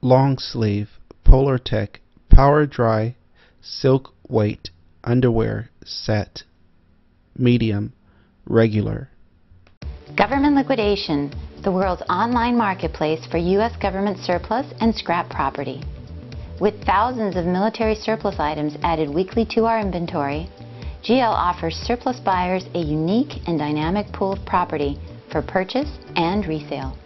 long sleeve, Polartec, power dry, silk weight, underwear, set, medium, regular. Government Liquidation, the world's online marketplace for U.S. government surplus and scrap property. With thousands of military surplus items added weekly to our inventory, GL offers surplus buyers a unique and dynamic pool of property for purchase and resale.